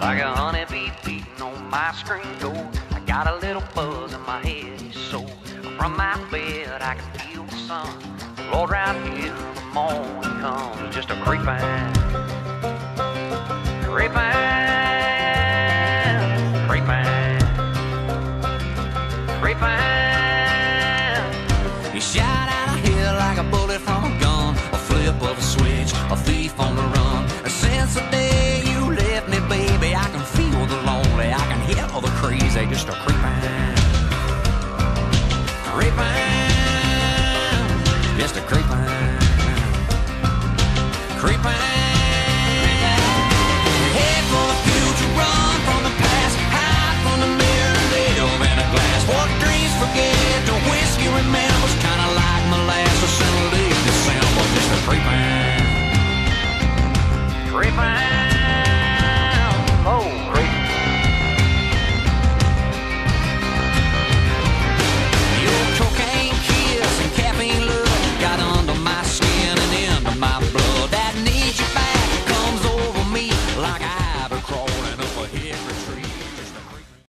Like a beating on my screen door. I got a little buzz in my head, so from my bed I can feel the sun. Lord, right here, the morning comes, just a. You shout out. A thief on the run. Since the day you left me, baby, I can feel the lonely, I can hear all the crazy, just a creeping.